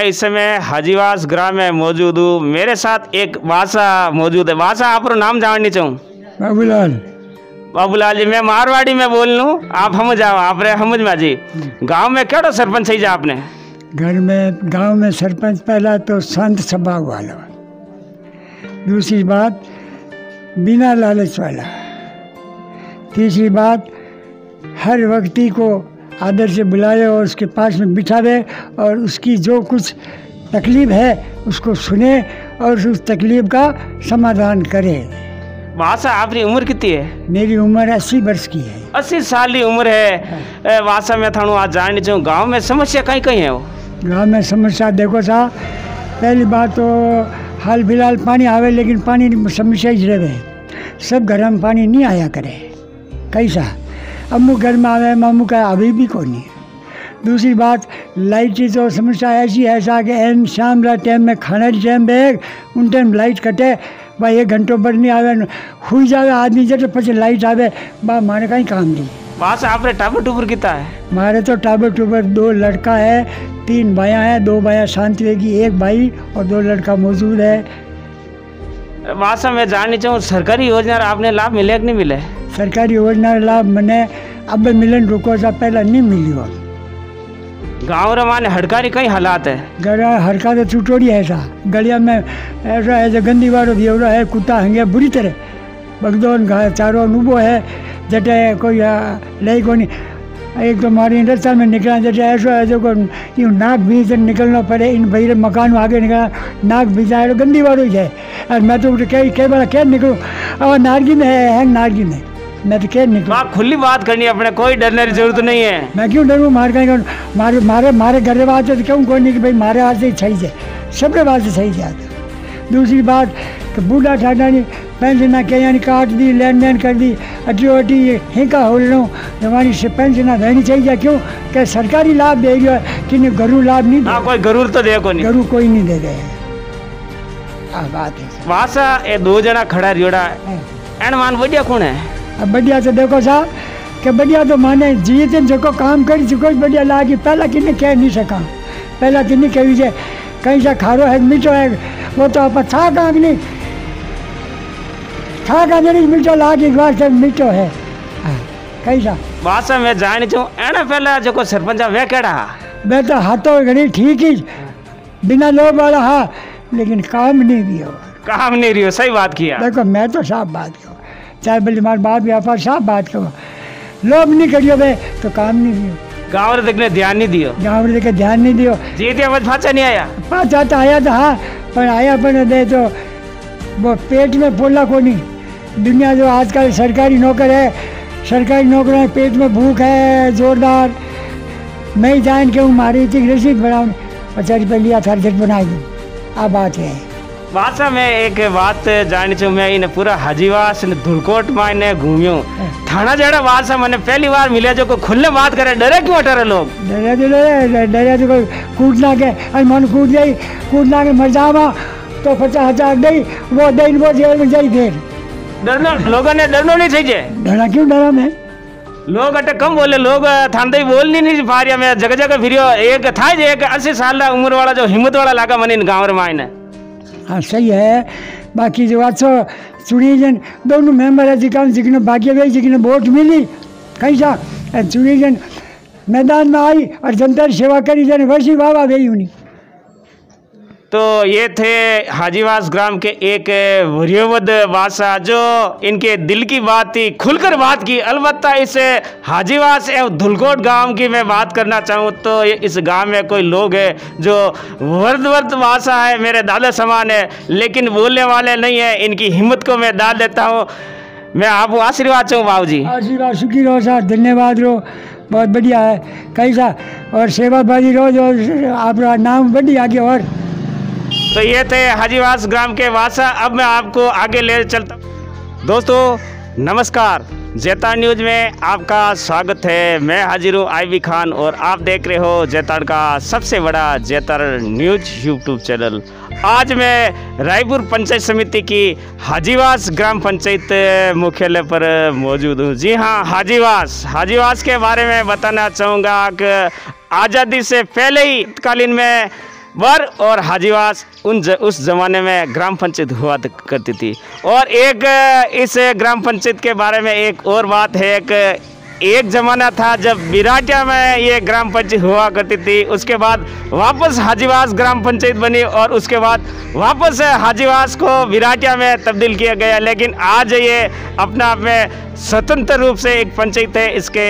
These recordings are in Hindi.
इस समय हाजीवास ग्राम में मौजूद हूँ। मेरे साथ एक बासा मौजूद है। बासा आप नाम जाननी चाहूँ? बाबूलाल। बाबूलाल जी मैं मारवाड़ी में बोल लूँ। आप हम जाओ आप रे समझ में जी। गाँव में केड़ो सरपंच सही जा आपने? घर में गाँव में सरपंच पहला तो संत स्वभाव वाला। दूसरी बात बिना लालच वाला। तीसरी बात हर व्यक्ति को आदर से बुलाए और उसके पास में बिठावे और उसकी जो कुछ तकलीफ़ है उसको सुने और उस तकलीफ़ का समाधान करे। बासा आपकी उम्र कितनी है? मेरी उम्र अस्सी वर्ष की है। अस्सी साल की उम्र है। ए, वासा में थानू आज जान चाहूँ गाँव में समस्या कहीं कहीं है वो? गाँव में समस्या देखो सा पहली बात तो हाल फ़िलहाल पानी आवे लेकिन पानी समस्या ही रहे। सब घर में पानी नहीं आया करे। कैसा अम्मू घर में आवे मामू का अभी भी कौन नहीं। दूसरी बात लाइट की तो समस्या ऐसी है ऐसा कि एन शाम रा टाइम में खाना के टाइम पे उन टाइम लाइट कटे भाई एक घंटों पर नहीं आवे हुई जावे आदमी जब પછી लाइट आवे बा मारे कहीं काम नहीं। बासा आपने टाबर टूबर कितना है? मारे तो टाबर टूबर दो लड़का है तीन भाइयाँ हैं दो भाइयाँ शांति की एक भाई और दो लड़का मौजूद है। बासा में जाननी चाहूँ सरकारी योजना आपने लाभ मिले कि नहीं मिले? सरकारी योजना लाभ मैंने अब मिलन रुको सा पहला नहीं मिली हो गाँव रे माने हड़कारी कई हालात है। गड़ा हरका तो चुटोड़ी है ऐसा गलिया में ऐसा है जो गंदी वारो भी है कुत्ता हंगे बुरी तरह। बगदोन चारो नुबो है जटे कोई लई कोनी। एक तो मारी रास्ता में निकला जटे ऐसा है जो को यूँ नाक भी से निकलना पड़े इन भैर मकान में आगे निकला नाक भी जाए गंदी वारो ही है और मैं तो कई कई बार क्या निकलूँ अब नारगी में है, है नारगी में मैं तो क्या निकलूँ वहाँ खुली बात करनी है अपने कोई डरने की ज़रूरत नहीं है मैं क्यों डरूँ मार कहीं मारे मारे मारे घर बात तो क्यों कोई नहीं कि भाई मारे हाथ से ही सही है सबके बात से सही जाता दूसरी बात कि बूढ़ा ठाडा नहीं पेंशन के यानी काट दी लेन देन कर दी अटी वटी हिंका हो लो हमारी से पेंशन रहनी चाहिए क्यों? कि सरकारी लाभ दे रही है कि नहीं घरू लाभ नहीं हाँ कोई ज़रूर तो देखो नहीं घरू कोई नहीं दे रहे आ बात है। वासा ये दो जना खड़ा रियोड़ा। एन मान बढ़िया कौन है? अब बढ़िया से देखो सा कि बढ़िया तो माने जीते जो काम कर चुको बढ़िया लागी पहला किन्ने कह नहीं सका। पहला किन्ने कही जे कहीं से खारो है मीठो है वो तो आप था कांग नहीं लागी बार से मीठो है। हाँ, कहीं सा वासा में जानी चाहूँ एने पहले जो सरपंच वे केड़ा मैं तो हाथों घड़ी ठीक ही बिना लोभ वाला हाँ लेकिन काम नहीं दिया काम नहीं रही हो सही बात किया। देखो मैं तो साफ़ बात करूँ चाहे भले मार बात व्यापार साफ़ बात करूँ। लोभ नहीं करियो बे तो काम नहीं दियो गाँव रे देखने ध्यान नहीं दियो। गाँव में लेके ध्यान नहीं दियो। जीते अवध फाचा नहीं आया? पाँच आता आया था हाँ पर आया पर दे तो वो पेट में पोला को नहीं दुनिया जो आजकल सरकारी नौकर है सरकारी नौकर है पेट में भूख है जोरदार। मैं ही जान के हूँ मारी थी रसीद बनाऊँ। पचास रुपये लिया था झट बनाई। दूँ आ बात है। वासा में एक बात जानी चाहूँ मैं इन पूरा हजीवास ने धुलकोट मायने घूमियो। थाना जड़ा वासा मैंने पहली बार मिले जो को खुले बात करे डरे क्यों डरे लोग? डरे तो डरे डरे तो कोई कूदना के अरे मन कूद गई कूदना के मर जावा तो पचास हज़ार दई वो दई वो जेल में जाई फिर। डरनो लोगों ने डरनो नहीं चाहिए डरा क्यों डरा मैं लोग अटे कम बोले लोग थान बोल नहीं नहीं पा रहा मैं जगह जगह फिरियो एक था जे एक अस्सी साल का उम्र वाला जो हिम्मत वाला लागा मन इन गाँव रे मायने हाँ सही है बाकी जो अच्छो चुनी जन दोनों मेंबर है जिकान जिकने भाग्य गई जिकने वोट मिली कहीं सा चुनी जन मैदान में आई और जनता सेवा करी जन वैसी वाह गई उन्हीं तो ये थे हाजीवास ग्राम के एक वरियोवद वासा, जो इनके दिल की बात थी, खुलकर बात की। अलबत्ता इस हाजीवास एवं धुलकोट गाँव की मैं बात करना चाहूँ तो इस गाँव में कोई लोग है जो वर्द वर्द वासा है, मेरे दादा समान है, लेकिन बोलने वाले नहीं है, इनकी हिम्मत को मैं डाल देता हूँ। मैं आपको आशीर्वाद चाहूँ बाबू जी आशीर्वाद सुखी रहो साहब धन्यवाद रहो बहुत बढ़िया है कैसा और सेवाबाजी रहो जो आपका नाम बढ़िया आगे और तो ये थे हाजीवास ग्राम के वासा। अब मैं आपको आगे ले चलता दोस्तों, नमस्कार। जैताड़ न्यूज़ में आपका स्वागत है। मैं हाजिर हूँ आई खान और आप देख रहे हो जैताड़ का सबसे बड़ा जैताड़ न्यूज़ यूट्यूब चैनल। आज मैं रायपुर पंचायत समिति की हाजीवास ग्राम पंचायत मुख्यालय पर मौजूद हूँ। जी हाँ हाजीवास। हाजीवास के बारे में बताना चाहूँगा कि आज़ादी से पहले ही तत्कालीन में बर और हाजीवास उन ज, उस ज़माने में ग्राम पंचायत हुआ करती थी। और एक इस ग्राम पंचायत के बारे में एक और बात है एक एक ज़माना था जब बिराटिया में ये ग्राम पंचायत हुआ करती थी। उसके बाद वापस हाजीवास ग्राम पंचायत बनी और उसके बाद वापस हाजीवास को बिराटिया में तब्दील किया गया। लेकिन आज ये अपना आप में स्वतंत्र रूप से एक पंचायत है। इसके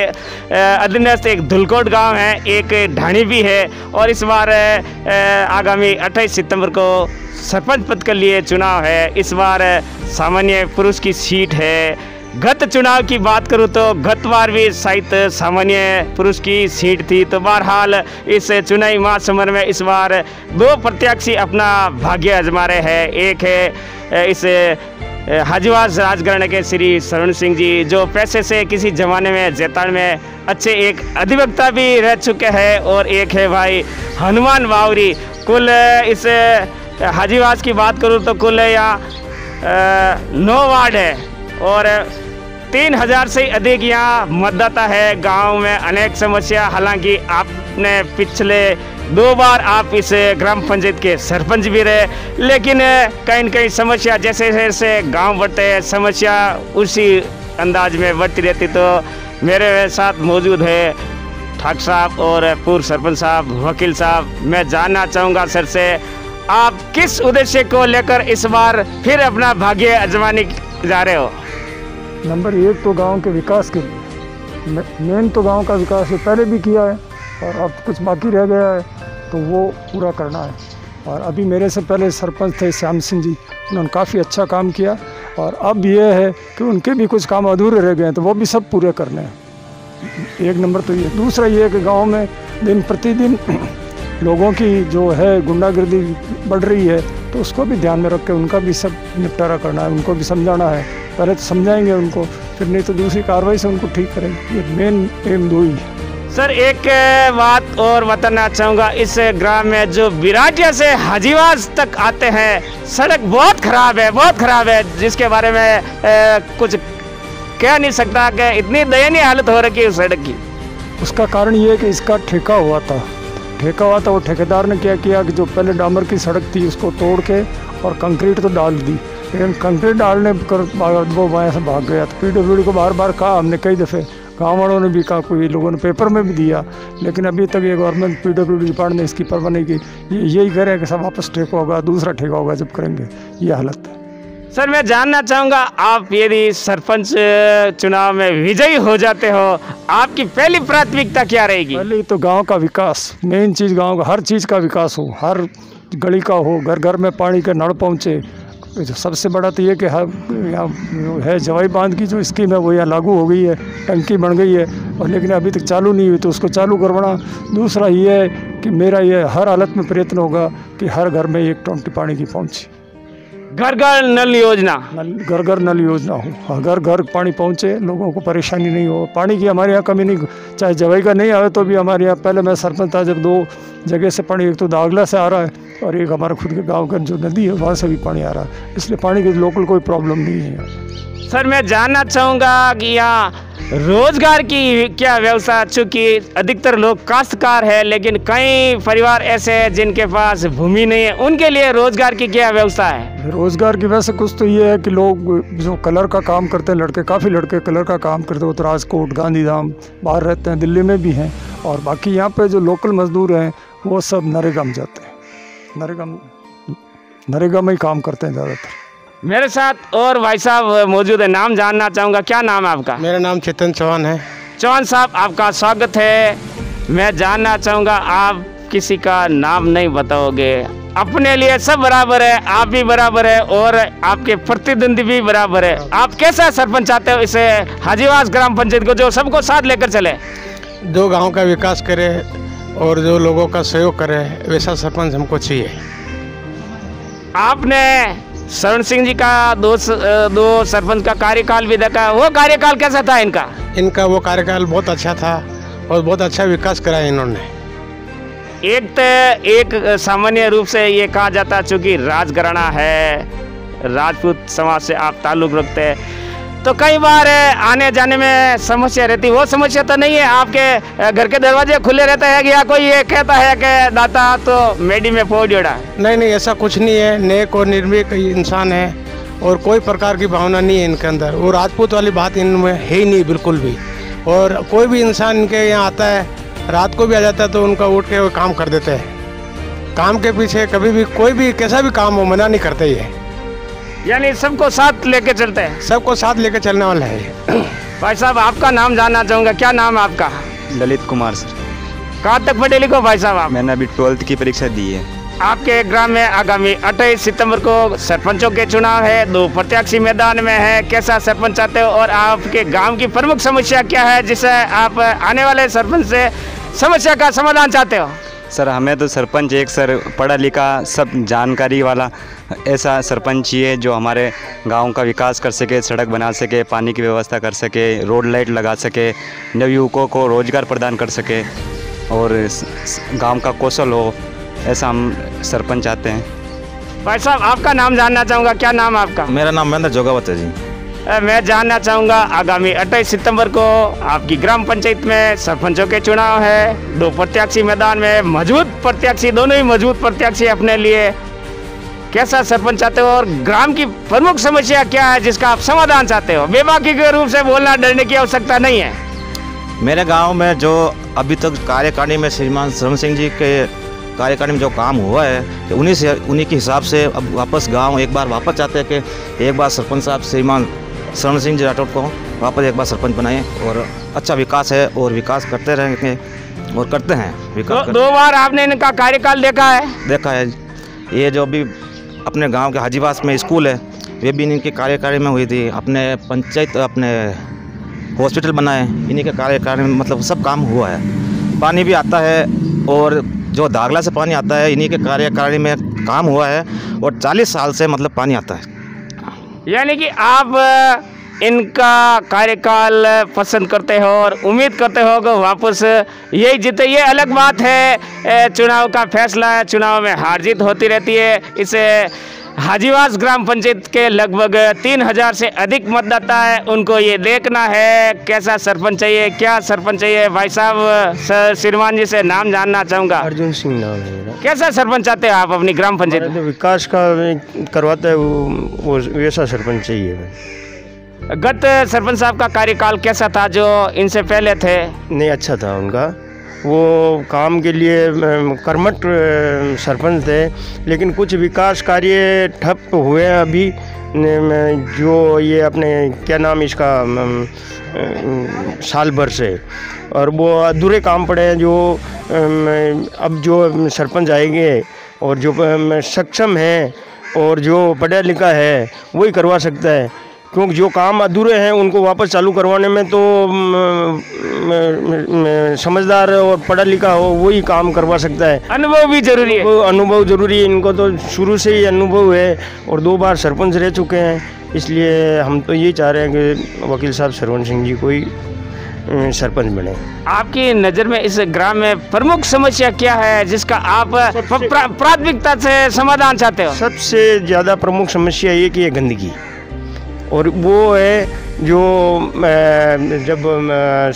अधीनस्थ एक धुलकोट गाँव है, एक ढाणी भी है और इस बार आगामी 28 सितंबर को सरपंच पद के लिए चुनाव है। इस बार सामान्य पुरुष की सीट है। गत चुनाव की बात करूँ तो गत बार भी शायद सामान्य पुरुष की सीट थी। तो बहरहाल इस चुनावी महासमर में इस बार दो प्रत्याशी अपना भाग्य आजमा रहे हैं। एक है इस हाजीवास राजगढ़ के श्री शरण सिंह जी, जो पैसे से किसी जमाने में, जैतान में अच्छे एक अधिवक्ता भी रह चुके हैं। और एक है भाई हनुमान बावरी। कुल इस हाजीवास की बात करूँ तो कुल यहाँ नौ वार्ड है। और तीन हज़ार से अधिक यहाँ मतदाता है गाँव में अनेक समस्या। हालाँकि आपने पिछले दो बार आप इस ग्राम पंचायत के सरपंच भी रहे, लेकिन कहीं कहीं समस्या जैसे जैसे गाँव बढ़ते हैं, समस्या उसी अंदाज में बढ़ती रहती। तो मेरे साथ मौजूद है ठाक साहब और पूर्व सरपंच साहब, वकील साहब। मैं जानना चाहूँगा सर से, आप किस उद्देश्य को लेकर इस बार फिर अपना भाग्य आजमाने जा रहे हो? नंबर एक तो गाँव के विकास के लिए। मेन तो गाँव का विकास है पहले भी किया है, और अब कुछ बाकी रह गया है तो वो पूरा करना है। और अभी मेरे से पहले सरपंच थे श्याम सिंह जी, उन्होंने काफ़ी अच्छा काम किया, और अब ये है कि उनके भी कुछ काम अधूरे रह गए हैं तो वो भी सब पूरे करने हैं। एक नंबर तो ये। दूसरा ये है कि गाँव में दिन प्रतिदिन लोगों की जो है गुंडागर्दी बढ़ रही है तो उसको भी ध्यान में रख के उनका भी सब निपटारा करना है उनको भी समझाना है। पहले तो समझाएँगे उनको फिर नहीं तो दूसरी कार्रवाई से उनको ठीक करेंगे। ये मेन एम दो ही। सर एक बात और बताना चाहूँगा इस ग्राम में जो बिराटिया से हाजीवास तक आते हैं सड़क बहुत खराब है बहुत खराब है जिसके बारे में अ, कुछ कह नहीं सकता कि इतनी दयनीय हालत हो रखी है उस सड़क की। उसका कारण ये है कि इसका ठेका हुआ था। ठेका हुआ था, वो ठेकेदार ने क्या किया कि जो पहले डामर की सड़क थी, उसको तोड़ के और कंक्रीट तो डाल दी। लेकिन कंक्रीट डालने कर वो वहाँ से भाग गया। तो पी को बार बार कहा, हमने कई दफ़े गाँव वालों ने भी कहा, कोई लोगों ने पेपर में भी दिया, लेकिन अभी तक ये गवर्नमेंट पी डब्ल्यू डिपार्टमेंट ने इसकी परवाह नहीं की। यही कह रहे हैं कि सब वापस ठेका होगा, दूसरा ठेका होगा जब करेंगे, ये हालत है। सर, मैं जानना चाहूँगा, आप यदि सरपंच चुनाव में विजयी हो जाते हो, आपकी पहली प्राथमिकता क्या रहेगी? पहले तो गाँव का विकास, मेन चीज़ गाँव का, हर चीज़ का विकास हो, हर गली का हो घर घर में पानी के नल पहुँचे। सबसे बड़ा तो ये कि हर, यहाँ है जवाई बाँध की जो स्कीम है, वो यहाँ लागू हो गई है, टंकी बन गई है, और लेकिन अभी तक चालू नहीं हुई तो उसको चालू करवाना। दूसरा ये है कि मेरा ये हर हालत में प्रयत्न होगा कि हर घर में एक टंकी पानी की पहुँचे। घर घर नल योजना। नल घर घर नल योजना हो। घर घर पानी पहुँचे लोगों को परेशानी नहीं हो। पानी की हमारे यहाँ कमी नहीं चाहे जवाई का नहीं आए तो भी हमारे यहाँ पहले मैं सरपंच था जब दो जगह से पानी एक तो दागला से आ रहा है और एक हमारे खुद के गाँव का जो नदी है वहाँ से भी पानी आ रहा है। इसलिए पानी की लोकल कोई प्रॉब्लम नहीं है। सर मैं जानना चाहूँगा कि यहाँ रोज़गार की क्या व्यवस्था चूँकि अधिकतर लोग काश्तकार है, लेकिन कई परिवार ऐसे हैं जिनके पास भूमि नहीं है। उनके लिए रोज़गार की क्या व्यवस्था है? रोज़गार की वैसे कुछ तो ये है कि लोग जो कलर का काम करते हैं, लड़के, काफ़ी लड़के कलर का काम करते हैं तो राजकोट, गांधीधाम, बाहर रहते हैं, दिल्ली में भी हैं, और बाकी यहाँ पे जो लोकल मजदूर हैं, वो सब नरेगा में जाते हैं। नरेगा नरेगा में ही काम करते हैं ज़्यादातर। मेरे साथ और भाई साहब मौजूद है। नाम जानना चाहूँगा। क्या नाम है आपका? मेरा नाम चेतन चौहान है। चौहान साहब आपका स्वागत है। मैं जानना चाहूँगा आप किसी का नाम नहीं बताओगे। अपने लिए सब बराबर है आप भी बराबर है और आपके प्रतिद्वंदी भी बराबर है। आप कैसा सरपंच चाहते हो इसे हाजीवास ग्राम पंचायत को जो सबको साथ लेकर चले? जो गाँव का विकास करे और जो लोगों का सहयोग करे वैसा सरपंच हमको चाहिए। आपने शरण सिंह जी का दो दो सरपंच का कार्यकाल भी देखा। वो कार्यकाल कैसा था इनका? इनका वो कार्यकाल बहुत अच्छा था और बहुत अच्छा विकास कराया इन्होंने। एक तो एक सामान्य रूप से ये कहा जाता है चूँकि राजघराना है राजपूत समाज से आप ताल्लुक़ रखते हैं। तो कई बार आने जाने में समस्या रहती वो समस्या तो नहीं है, आपके घर के दरवाजे खुले रहते हैं या कोई ये कहता है कि, दाता तो मेडी में पहुँच जोड़ा। नहीं नहीं, ऐसा कुछ नहीं है। नेक और निर्भीक इंसान है और कोई प्रकार की भावना नहीं है इनके अंदर। वो राजपूत वाली बात इनमें है ही नहीं, बिल्कुल भी। और कोई भी इंसान इनके यहाँ आता है, रात को भी आ जाता है तो उनका उठ के काम कर देते हैं। काम के पीछे कभी भी कोई भी, कैसा भी काम हो, मना नहीं करते ये। यानी सबको साथ लेके चलते हैं। सबको साथ लेके चलने वाला है। भाई साहब आपका नाम जानना चाहूँगा। क्या नाम है आपका? ललित कुमार सर। कहाँ तक पढ़े लिखो भाई साहब आप? मैंने अभी ट्वेल्थ की परीक्षा दी है। आपके ग्राम में आगामी 28 सितंबर को सरपंचों के चुनाव है। दो प्रत्याशी मैदान में है। कैसा सरपंच चाहते हो? और आपके गाँव की प्रमुख समस्या क्या है जिसे आप आने वाले सरपंच से समस्या का समाधान चाहते हो? सर हमें तो सरपंच एक सर पढ़ा लिखा सब जानकारी वाला ऐसा सरपंच चाहिए जो हमारे गाँव का विकास कर सके सड़क बना सके पानी की व्यवस्था कर सके रोड लाइट लगा सके नवयुवकों को रोज़गार प्रदान कर सके और गाँव का कौशल हो ऐसा हम सरपंच चाहते हैं। भाई साहब आपका नाम जानना चाहूँगा क्या नाम आपका? मेरा नाम महेंद्र जोगावत है जी। मैं जानना चाहूँगा आगामी 28 सितंबर को आपकी ग्राम पंचायत में सरपंचों के चुनाव है दो प्रत्याशी मैदान में मज़बूत प्रत्याशी दोनों ही मज़बूत प्रत्याशी अपने लिए कैसा सरपंच चाहते हो और ग्राम की प्रमुख समस्या क्या है जिसका आप समाधान चाहते हो? बेबाकी के रूप से बोलना डरने की आवश्यकता नहीं है। मेरे गाँव में जो अभी तक कार्यकारिणी में श्रीमान शरण सिंह जी के कार्यकारिणी में जो काम हुआ है कि उन्हीं से उन्हीं के हिसाब से अब वापस गाँव एक बार वापस चाहते हैं कि एक बार सरपंच साहब श्रीमान शरण सिंह जी राठौर को वापस एक बार सरपंच बनाएँ और अच्छा विकास है और विकास करते रहेंगे और करते हैं दो, विकास कर, दो बार आपने इनका कार्यकाल देखा है? देखा है। ये जो अभी अपने गाँव के हाजीवास में स्कूल है। वे भी इनके कार्यकारिणी में हुई थी। अपने पंचायत, अपने हॉस्पिटल बनाए। इन्हीं के कार्यकारिणी में मतलब सब काम हुआ है। पानी भी आता है और जो दागला से पानी आता है, इन्हीं के कार्यकारिणी में काम हुआ है और 40 साल से मतलब पानी आता है। यानी कि आप इनका कार्यकाल पसंद करते हो और उम्मीद करते हो कि वापस यही जीते। ये अलग बात है। चुनाव का फैसला है चुनाव में हार जीत होती रहती है। इसे हाजीवास ग्राम पंचायत के लगभग तीन हज़ार से अधिक मतदाता है। उनको ये देखना है कैसा सरपंच चाहिए क्या सरपंच चाहिए? भाई साहब श्रीमान जी से नाम जानना चाहूँगा। अर्जुन सिंह नाम है कैसा सरपंच चाहते हो आप अपनी ग्राम पंचायत विकास का करवाता है वो वो वैसा सरपंच चाहिए। गत सरपंच साहब का कार्यकाल कैसा था जो इनसे पहले थे? नहीं अच्छा था उनका। वो काम के लिए कर्मठ सरपंच थे, लेकिन कुछ विकास कार्य ठप हुए हैं अभी जो ये अपने, क्या नाम इसका साल भर से। और वो अधूरे काम पड़े हैं, जो अब जो सरपंच आएँगे, और जो सक्षम है, और जो पढ़ा लिखा है, वही करवा सकता है। क्योंकि जो काम अधूरे हैं उनको वापस चालू करवाने में तो समझदार और पढ़ा लिखा हो वही काम करवा सकता है। अनुभव भी ज़रूरी है। अनुभव ज़रूरी है इनको तो शुरू से ही अनुभव है और दो बार सरपंच रह चुके हैं इसलिए हम तो यही चाह रहे हैं कि वकील साहब सरवण सिंह जी कोई अ, सरपंच बने। आपकी नज़र में इस ग्राम में प्रमुख समस्या क्या है जिसका आप प्राथमिकता से समाधान चाहते हो? सबसे ज़्यादा प्रमुख समस्या ये कि ये गंदगी। और वो है जो जब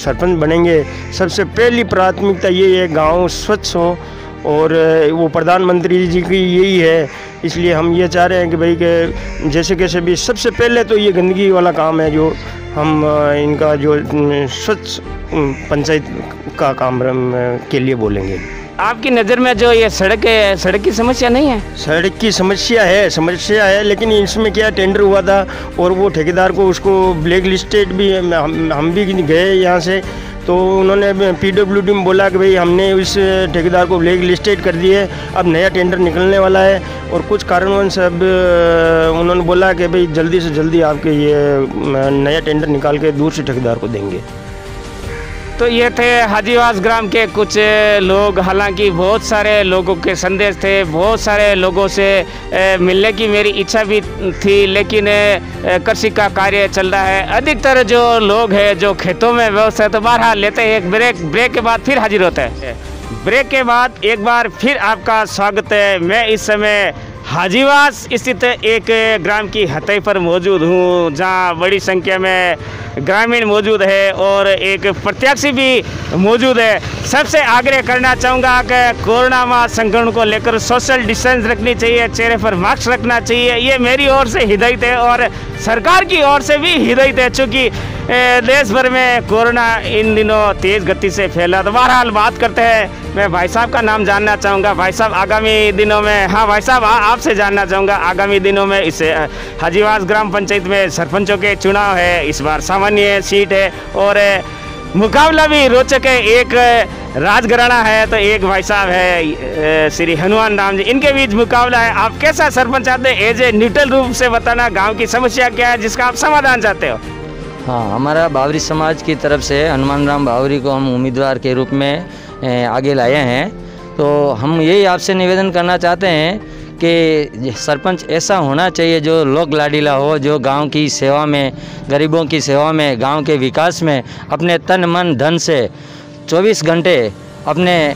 सरपंच बनेंगे, सबसे पहली प्राथमिकता ये है, गाँव स्वच्छ हो और वो प्रधानमंत्री जी की यही है। इसलिए हम ये चाह रहे हैं कि भाई कि जैसे कैसे भी, सबसे पहले तो ये गंदगी वाला काम है जो हम इनका जो स्वच्छ पंचायत का काम के लिए बोलेंगे। आपकी नज़र में जो ये सड़क है, सड़क की समस्या नहीं है? सड़क की समस्या है समस्या है, लेकिन इसमें क्या टेंडर हुआ था और वो ठेकेदार को उसको ब्लैक लिस्टेड भी हम हम भी गए यहाँ से तो उन्होंने पीडब्ल्यूडी में बोला कि भाई हमने इस ठेकेदार को ब्लैक लिस्टेड कर दिए अब नया टेंडर निकलने वाला है, और कुछ कारणवश अब उन्होंने बोला कि भाई जल्दी से जल्दी आपके ये नया टेंडर निकाल के दूसरे ठेकेदार को देंगे। तो ये थे हाजीवास ग्राम के कुछ लोग। हालाँकि बहुत सारे लोगों के संदेश थे, बहुत सारे लोगों से मिलने की मेरी इच्छा भी थी, लेकिन कृषि का कार्य चल रहा है। अधिकतर जो लोग हैं, जो खेतों में व्यवस्था तो बहरहाल लेते हैं एक ब्रेक। ब्रेक के बाद फिर हाजिर होते हैं। ब्रेक के बाद एक बार फिर आपका स्वागत है। मैं इस समय हाजीवास स्थित एक ग्राम की हतई पर मौजूद हूँ, जहाँ बड़ी संख्या में ग्रामीण मौजूद है और एक प्रत्याशी भी मौजूद है। सबसे आग्रह करना चाहूँगा कि कोरोना संक्रमण को लेकर सोशल डिस्टेंस रखनी चाहिए, चेहरे पर मास्क रखना चाहिए। ये मेरी ओर से हिदायत है और सरकार की ओर से भी हिदायत है, चूँकि देश भर में कोरोना इन दिनों तेज़ गति से फैला। तो बहरहाल बात करते हैं। मैं भाई साहब का नाम जानना चाहूँगा। भाई साहब, आगामी दिनों में हाँ भाई साहब आपसे जानना चाहूँगा। आगामी दिनों में इस हजीवास ग्राम पंचायत में सरपंचों के चुनाव है। इस बार सामान्य सीट है और मुकाबला भी रोचक है। एक राजघराना है तो एक भाई साहब है श्री हनुमान राम जी। इनके बीच मुकाबला है। आप कैसा सरपंच चाहते हैं? एज ए न्यूट्रल रूप से बताना गाँव की समस्या क्या है, जिसका आप समाधान चाहते हो? हाँ हमारा बावरी समाज की तरफ़ से हनुमान राम बावरी को हम उम्मीदवार के रूप में आगे लाए हैं। तो हम यही आपसे निवेदन करना चाहते हैं कि सरपंच ऐसा होना चाहिए जो लोक लाडीला हो, जो गाँव की सेवा में, गरीबों की सेवा में, गाँव के विकास में अपने तन, मन, धन से 24 घंटे अपने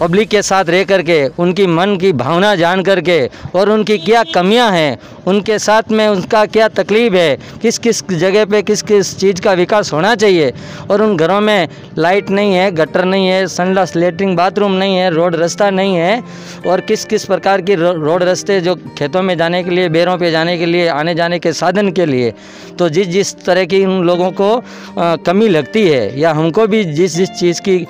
पब्लिक के साथ रह करके, उनकी मन की भावना जान करके और उनकी क्या कमियाँ हैं उनके साथ में उनका क्या तकलीफ़ है? किस किस जगह पे किस किस चीज़ का विकास होना चाहिए? और उन घरों में लाइट नहीं है, गटर नहीं है संडास लेटरिन बाथरूम नहीं है, रोड रास्ता नहीं है, और किस किस प्रकार की रोड रास्ते जो खेतों में जाने के लिए, बेरों पे जाने के लिए, आने जाने के साधन के लिए। तो जिस जिस तरह की उन लोगों को कमी लगती है, या हमको भी जिस जिस चीज़ की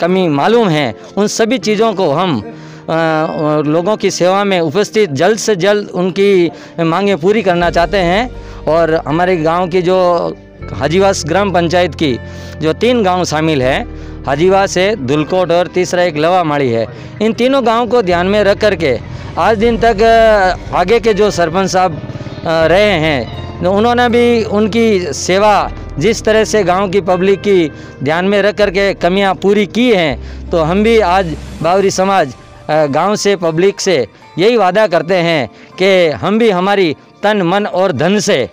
कमी मालूम है, उन सभी चीज़ों को हम लोगों की सेवा में उपस्थित जल्द से जल्द उनकी मांगें पूरी करना चाहते हैं। और हमारे गाँव की जो हाजीवास ग्राम पंचायत की जो तीन गाँव शामिल हैं, हाजीवास है, दुलकोट और तीसरा एक लवा माड़ी है। इन तीनों गाँव को ध्यान में रख कर के आज दिन तक आगे के जो सरपंच साहब रहे हैं उन्होंने भी उनकी सेवा, जिस तरह से गाँव की पब्लिक की ध्यान में रख कर के कमियाँ पूरी की हैं तो हम भी आज बावरी समाज गाँव से पब्लिक से यही वादा करते हैं कि हम भी हमारी तन, मन और धन से,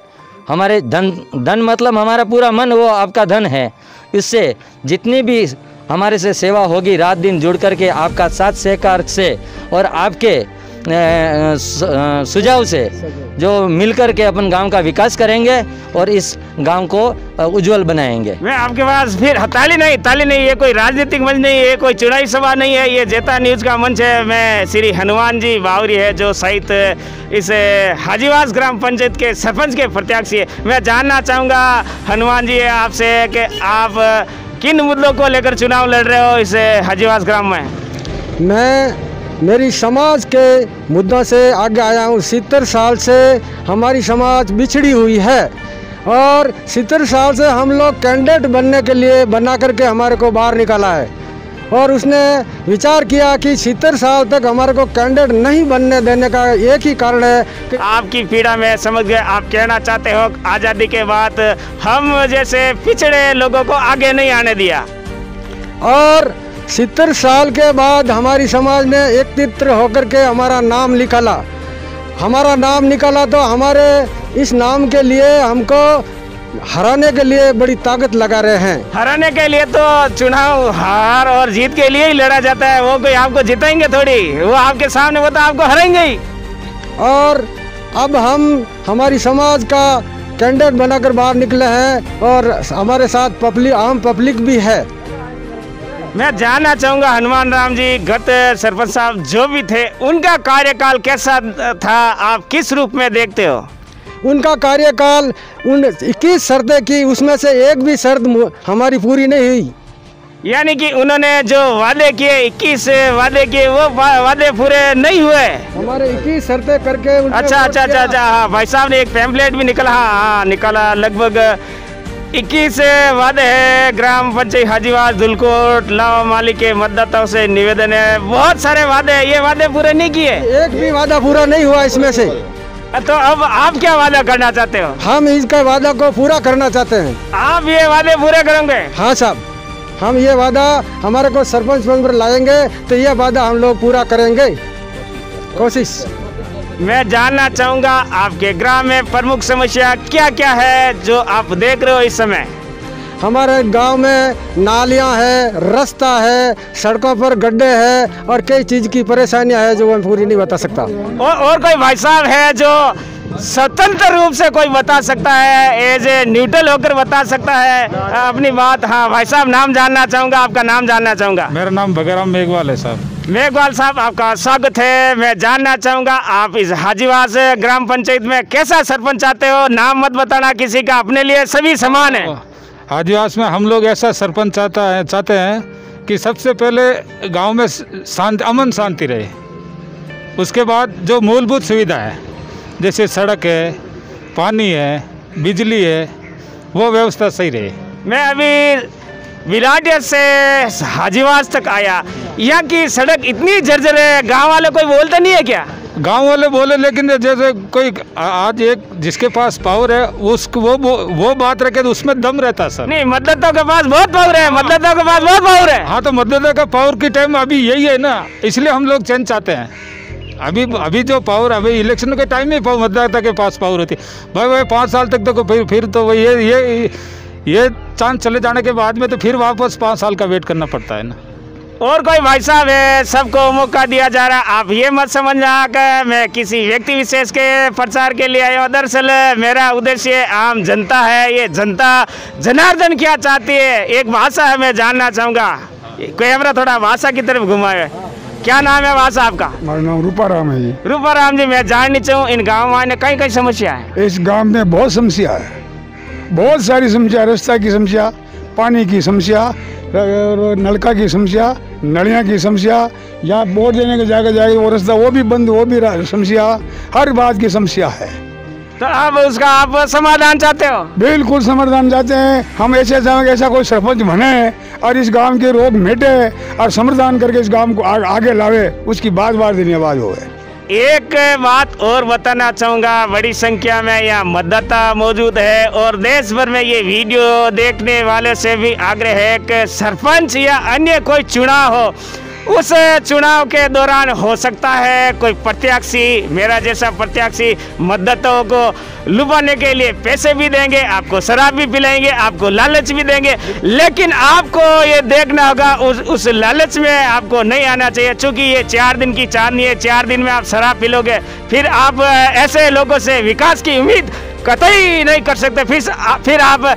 हमारे धन धन मतलब हमारा पूरा मन, वो आपका धन है। इससे जितनी भी हमारे से सेवा होगी, रात दिन जुड़ करके आपका साथ, सहकार से और आपके सुझाव से जो मिलकर के अपन गाँव का विकास करेंगे और इस गाँव को उज्जवल बनाएँगे। मैं आपके पास फिर ताली नहीं ताली नहीं ये कोई राजनीतिक मंच नहीं है कोई चुनावी सभा नहीं है ये जेता न्यूज़ का मंच है। मैं श्री हनुमान जी बावरी है जो सहित इस हाजीवास ग्राम पंचायत के सरपंच के प्रत्याशी है। मैं जानना चाहूँगा हनुमान जी आपसे कि आप किन मुद्दों को लेकर चुनाव लड़ रहे हो इस हाजीवास ग्राम में? मैं मेरी समाज के मुद्दों से आगे आया हूँ। सितर साल से हमारी समाज बिछड़ी हुई है और सितर साल से हम लोग कैंडिडेट बनने के लिए बना करके हमारे को बाहर निकाला है। और उसने विचार किया कि सितर साल तक हमारे को कैंडिडेट नहीं बनने देने का एक ही कारण है कि आपकी पीड़ा में समझ गए आप कहना चाहते हो आज़ादी के बाद हम जैसे पिछड़े लोगों को आगे नहीं आने दिया। और सितर साल के बाद हमारी समाज ने एक चित्र होकर के हमारा नाम निकाला। हमारा नाम निकाला तो हमारे इस नाम के लिए हमको हराने के लिए बड़ी ताकत लगा रहे हैं। हराने के लिए तो चुनाव हार और जीत के लिए ही लड़ा जाता है। वो कोई आपको जिताएँगे थोड़ी वो आपके सामने वो तो आपको हराएँगे ही। और अब हम हमारी समाज का कैंडिडेट बनाकर बाहर निकले हैं और हमारे साथ पब्लिक आम पब्लिक भी है। मैं जानना चाहूँगा हनुमान राम जी गत सरपंच साहब जो भी थे उनका कार्यकाल कैसा था? आप किस रूप में देखते हो? उनका कार्यकाल उन इक्कीस शर्तें की उसमें से एक भी शर्त हमारी पूरी नहीं हुई। यानी कि उन्होंने जो वादे किए इक्कीस वादे किए वो वादे पूरे नहीं हुए? हमारे इक्कीस शर्तें करके अच्छा अच्छा अच्छा अच्छा हाँ भाई साहब ने एक पैम्पलेट भी निकला हाँ हाँ निकाला लगभग इक्कीस वादे है। ग्राम पंचायत हाजीवास दुलकोट लावा माली के मतदाताओं से निवेदन है। बहुत सारे वादे हैं। ये वादे पूरे नहीं किए? एक भी वादा पूरा नहीं हुआ इसमें से। तो अब आप क्या वादा करना चाहते हो? हम इसका वादा को पूरा करना चाहते हैं। आप ये वादे पूरे करेंगे? हाँ साहब हम ये वादा हमारे को सरपंच पर लाएँगे तो ये वादा हम लोग पूरा करेंगे। कोशिश। मैं जानना चाहूँगा आपके ग्राम में प्रमुख समस्या क्या क्या है जो आप देख रहे हो इस समय? हमारे गाँव में नालियाँ है रास्ता है सड़कों पर गड्ढे हैं और कई चीज़ की परेशानियाँ हैं जो मैं पूरी नहीं बता सकता। और, और कोई भाई साहब है जो स्वतंत्र रूप से कोई बता सकता है एज ए न्यूट्रल होकर बता सकता है? अपनी बात हाँ भाई साहब नाम जानना चाहूँगा आपका नाम जानना चाहूँगा। मेरा नाम बगराम मेघवाल है साहब। मेघवाल साहब आपका स्वागत है। मैं जानना चाहूँगा आप इस हाजीवास ग्राम पंचायत में कैसा सरपंच चाहते हो? नाम मत बताना किसी का अपने लिए सभी समान है। आदिवास में हम लोग ऐसा सरपंच चाहता है चाहते हैं कि सबसे पहले गाँव में शांति अमन शांति रहे। उसके बाद जो मूलभूत सुविधा है जैसे सड़क है पानी है बिजली है वो व्यवस्था सही रहे। मैं अभी विराटिया से हाजीवास तक आया। यहाँ की सड़क इतनी जर्जर है गाँव वाले कोई बोलते नहीं है क्या? गाँव वाले बोले लेकिन जैसे कोई आज एक जिसके पास पावर है उसको वो वो, वो बात रखे तो उसमें दम रहता सर। नहीं मतदाताओं के पास बहुत पावर है मतदाताओं के पास बहुत पावर है। हाँ तो मतदाता का पावर की टाइम अभी यही है ना इसलिए हम लोग चेंज चाहते हैं। अभी अभी जो पावर अभी इलेक्शन के टाइम में मतदाता के पास पावर होती। है भाई भाई पाँच साल तक तो फिर फिर तो ये ये ये चाँद चले जाने के बाद में तो फिर वापस पाँच साल का वेट करना पड़ता है ना। और कोई भाई साहब है सबको मौका दिया जा रहा है। आप ये मत समझना कि मैं किसी व्यक्ति विशेष के प्रचार के लिए आया दरअसल मेरा उद्देश्य आम जनता है ये जनता जनार्दन क्या चाहती है? एक भाषा है मैं जानना चाहूँगा। कैमरा थोड़ा भाषा की तरफ़ घुमाए। क्या नाम है भाषा आपका? हमारा नाम रूपाराम है जी। रूपाराम जी मैं जाननी चाहूँ इन गाँव में कई कई समस्या है। इस गाँव में बहुत समस्या है। बहुत सारी समस्या रास्ता की समस्या पानी की समस्या नलका की समस्या नलियाँ की समस्या यहाँ वोट देने के जाकर जाएगी वो रास्ता वो भी बंद वो भी समस्या हर बात की समस्या है। तो अब उसका आप समाधान चाहते हो? बिल्कुल समाधान चाहते हैं। हम ऐसे चाहेंगे ऐसा कोई सरपंच बने और इस गाँव के रोग मिटे और समाधान करके इस गाँव को आ, आगे लावे उसकी बात बार धन्यवाद हो एक बात और बताना चाहूँगा, बड़ी संख्या में यहाँ मतदाता मौजूद है और देश भर में ये वीडियो देखने वाले से भी आग्रह है कि सरपंच या अन्य कोई चुनाव हो उस चुनाव के दौरान हो सकता है कोई प्रत्याशी, मेरा जैसा प्रत्याशी मतदाताओं को लुभाने के लिए पैसे भी देंगे, आपको शराब भी पिलाएँगे, आपको लालच भी देंगे। लेकिन आपको ये देखना होगा, उस उस लालच में आपको नहीं आना चाहिए। क्योंकि ये चार दिन की चांदनी है, चार दिन में आप शराब पिलोगे, फिर आप ऐसे लोगों से विकास की उम्मीद कतई नहीं कर सकते। फिर फिर आप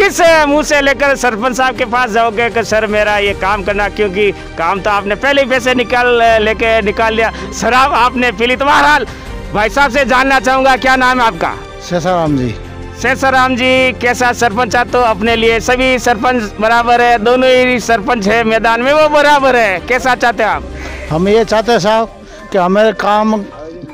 किस मुँह से लेकर सरपंच साहब के पास जाओगे कि सर मेरा ये काम करना क्योंकि काम तो आपने पहले ही पैसे निकाल लेके निकाल लिया। शराब आपने पी ली तो बहरहाल भाई साहब से जानना चाहूँगा क्या नाम है आपका? शेषाराम जी। शेषाराम जी कैसा सरपंच तो अपने लिए सभी सरपंच बराबर है दोनों ही सरपंच है मैदान में वो बराबर है। कैसा चाहते हैं आप? हम ये चाहते हैं साहब कि हमें काम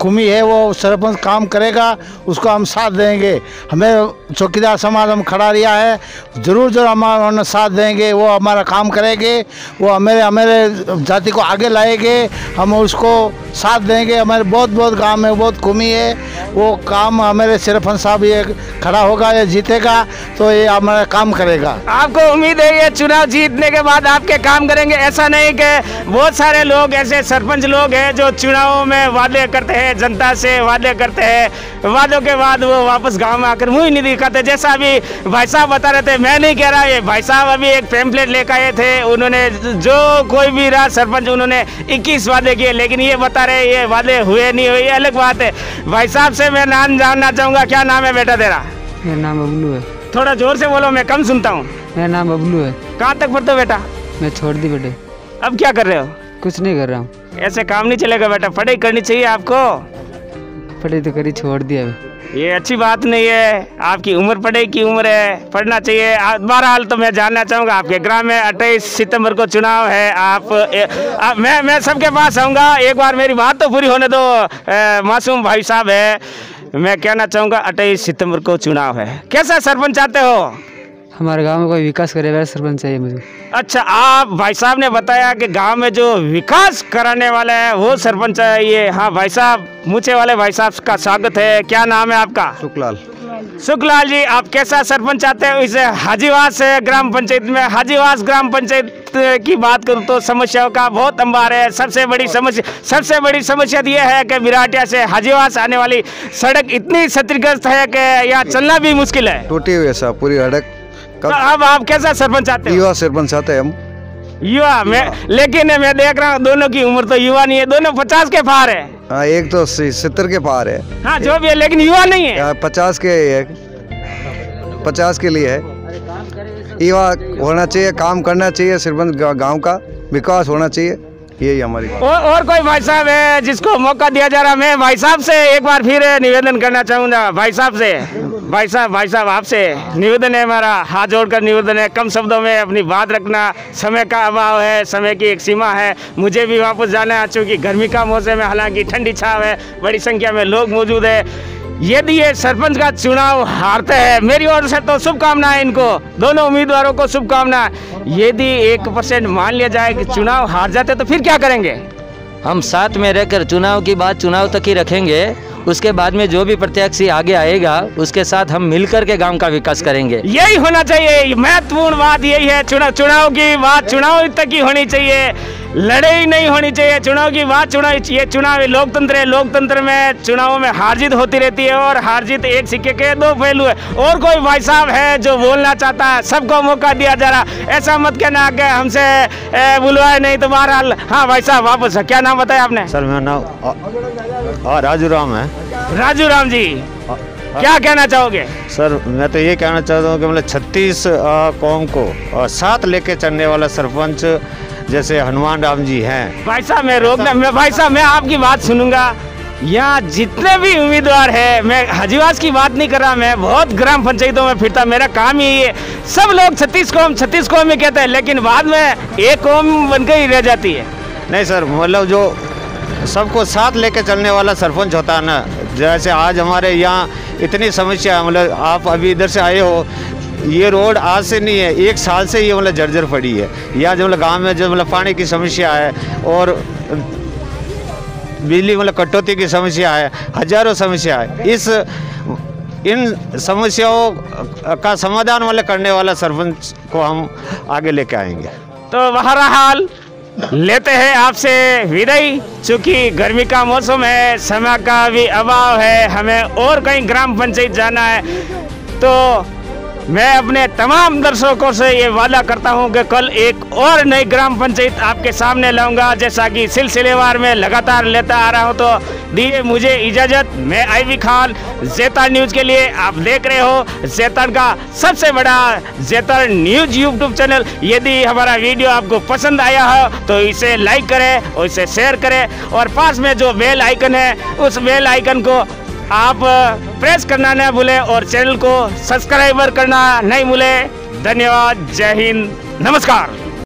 कुमी है, वो सरपंच काम करेगा, उसको हम साथ देंगे। हमें चौकीदार समाज हम खड़ा रिया है, ज़रूर ज़रूर हमारा साथ देंगे, वो हमारा काम करेंगे, वो हमारे हमारे जाति को आगे लाएँगे, हम उसको साथ देंगे। हमारे बहुत बहुत गाँव में बहुत कुमी है, वो काम हमारे सरपंच साहब ये खड़ा होगा, या जीतेगा तो ये हमारा काम करेगा। आपको उम्मीद है ये चुनाव जीतने के बाद आपके काम करेंगे? ऐसा नहीं कि बहुत सारे लोग, ऐसे सरपंच लोग हैं जो चुनावों में वादे करते हैं जनता से वादे करते हैं। वादों के बाद वो वापस गाँव में आकर मुँह नहीं दिखाते। जैसा अभी भाई साहब बता रहे थे मैं नहीं कह रहा ये भाई साहब अभी एक पेम्पलेट लेकर आए थे। उन्होंने जो कोई भी रहा सरपंच उन्होंने इक्कीस वादे किए लेकिन ये बता रहे ये वादे हुए नहीं हुए ये अलग बात है। भाई साहब से मैं नाम जानना चाहूँगा क्या नाम है बेटा तेरा? मेरा नाम बबलू है। थोड़ा ज़ोर से बोलो मैं कम सुनता हूँ। मेरा नाम बबलू है। कहाँ तक पढ़ते हो बेटा? मैं छोड़ दी बेटे। अब क्या कर रहे हो? कुछ नहीं कर रहा हूँ। ऐसे काम नहीं चलेगा बेटा पढ़ाई करनी चाहिए आपको। पढ़ाई तो करी छोड़ दिया ये अच्छी बात नहीं है आपकी उम्र पढ़ाई की उम्र है पढ़ना चाहिए। बहरहाल तो मैं जानना चाहूँगा आपके ग्राम में अट्ठाईस सितंबर को चुनाव है आप, ए, आ, मैं मैं सबके पास आऊँगा एक बार मेरी बात तो पूरी होने दो मासूम भाई साहब है। मैं कहना चाहूँगा अट्ठाईस सितंबर को चुनाव है। कैसा सरपंच चाहते हो? हमारे गाँव में कोई विकास करे वैसा सरपंच चाहिए मुझे। अच्छा आप भाई साहब ने बताया कि गाँव में जो विकास कराने वाला है वो सरपंच चाहिए। हाँ भाई साहब मुझे वाले भाई साहब का स्वागत है। क्या नाम है आपका? सुखलाल सुखलाल जी आप कैसा सरपंच चाहते हो? इसे हाजीवास ग्राम पंचायत में हाजीवास ग्राम पंचायत की बात करूँ तो समस्याओं का बहुत अंबार है। सबसे बड़ी समस्या सबसे बड़ी समस्या यह है कि विराटिया से हाजीवास आने वाली सड़क इतनी क्षतिग्रस्त है कि यहाँ चलना भी मुश्किल है। टूटी हुई है पूरी सड़क। तो अब आप कैसा सरपंच आते युवा सरपंच आते हैं हम। युवा मैं लेकिन मैं देख रहा हूँ दोनों की उम्र तो युवा नहीं है दोनों पचास के पार है। हाँ एक तो सत्तर के पार है। हाँ जो भी है लेकिन युवा नहीं है। हाँ, पचास के है। पचास के लिए है। युवा होना चाहिए काम करना चाहिए सरपंच गाँव का विकास होना चाहिए। यही हमारी और, और कोई भाई साहब है जिसको मौका दिया जा रहा मैं भाई साहब से एक बार फिर निवेदन करना चाहूँगा। भाई साहब से भाई साहब भाई साहब आपसे निवेदन है हमारा। हाथ जोड़कर निवेदन है। कम शब्दों में अपनी बात रखना। समय का अभाव है समय की एक सीमा है। मुझे भी वापस जाना है। चूँकि गर्मी का मौसम है हालाँकि ठंडी छाव है बड़ी संख्या में लोग मौजूद है। यदि ये सरपंच का चुनाव हारते हैं मेरी ओर से तो शुभकामनाएँ इनको। दोनों उम्मीदवारों को शुभकामनाएँ यदि एक परसेंट मान लिया जाए कि चुनाव हार जाते तो फिर क्या करेंगे? हम साथ में रहकर चुनाव की बात चुनाव तक ही रखेंगे। उसके बाद में जो भी प्रत्याशी आगे आएगा उसके साथ हम मिलकर के गाँव का विकास करेंगे। यही होना चाहिए। महत्वपूर्ण बात यही है। चुनाव चुनाव की बात चुनाव तक ही होनी चाहिए। लड़ाई नहीं होनी चाहिए। चुनाव की बात चुनाव चाहिए चुनाव लोकतंत्र है। लोकतंत्र में चुनावों में हार जीत होती रहती है और हार जीत एक सिक्के के दो पहलू है। और कोई भाई साहब है जो बोलना चाहता है सबको मौका दिया जा रहा ऐसा मत कहना कि हमसे बुलवाए नहीं तो बहरहाल। हाँ भाई साहब वापस क्या नाम बताया आपने? सर मेरा नाम राजू राम है। राजू राम जी क्या कहना चाहोगे? सर मैं तो ये कहना चाहता हूँ कि मतलब छत्तीस कौम को साथ लेके चलने वाला सरपंच जैसे हनुमान राम जी हैं। भाई साहब मैं रोकना मैं भाई साहब मैं आपकी बात सुनूँगा। यहाँ जितने भी उम्मीदवार है मैं हजीवास की बात नहीं कर रहा मैं बहुत ग्राम पंचायतों में फिरता मेरा काम ही है। सब लोग छत्तीस कौम छत्तीस कौम में कहते हैं लेकिन बाद में एक कौम बनकर ही रह जाती है। नहीं सर मतलब जो सबको साथ लेके चलने वाला सरपंच होता है ना जैसे आज हमारे यहाँ इतनी समस्या मतलब आप अभी इधर से आए हो ये रोड आज से नहीं है, एक साल से ये मतलब जर्जर पड़ी है। यहाँ जो मतलब गाँव में जो मतलब पानी की समस्या है और बिजली मतलब कटौती की समस्या है, हज़ारों समस्या है। इस, इन समस्याओं का समाधान वाले करने वाला सरपंच को हम आगे लेके आएँगे। तो बहरहाल, लेते हैं आपसे विदाई। चूँकि गर्मी का मौसम है, समय का भी अभाव है, हमें और कहीं ग्राम पंचायत जाना है तो मैं अपने तमाम दर्शकों से ये वादा करता हूँ कि कल एक और नई ग्राम पंचायत आपके सामने लाऊँगा। जैसा कि सिलसिलेवार में लगातार लेता आ रहा हूँ तो दिए मुझे इजाज़त। मैं आईवी खान जेता न्यूज़ के लिए आप देख रहे हो। जेतन का सबसे बड़ा जेतन न्यूज़ यूट्यूब चैनल। यदि हमारा वीडियो आपको पसंद आया हो तो इसे लाइक करें और इसे शेयर करें। और पास में जो बेल आइकन है, उस बेल आइकन को आप प्रेस करना न भूले और चैनल को सब्सक्राइबर करना नहीं भूले। धन्यवाद। जय हिंद। नमस्कार।